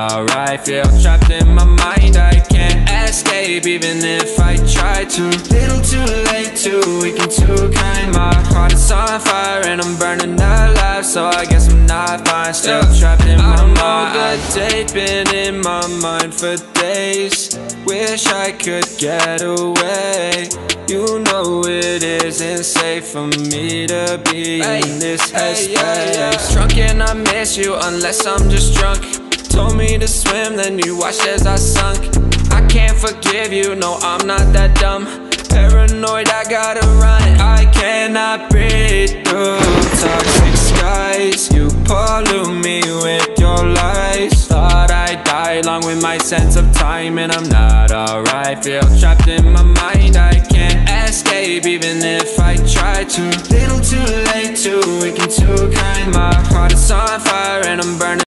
alright Feel trapped in my mind, I can't escape Even if I try to. Little too late, too weak and too kind My heart is on fire and I'm burning alive So I guess I'm not fine, still trapped in my mind I know the date been in my mind for days. Wish I could get away. You know it isn't safe for me to be in this headspace. Drunk and I miss you unless I'm just drunk Told me to swim, then you watched as I sunk. I can't forgive you, no I'm not that dumb. Paranoid, I gotta run I cannot breathe through toxic skies. You pollute me with your lies. Thought I'd die along with my sense of time And I'm not alright. Feel trapped in my mind, I can't escape Even if I try to. Little too late, too weak too kind My heart is on fire and I'm burning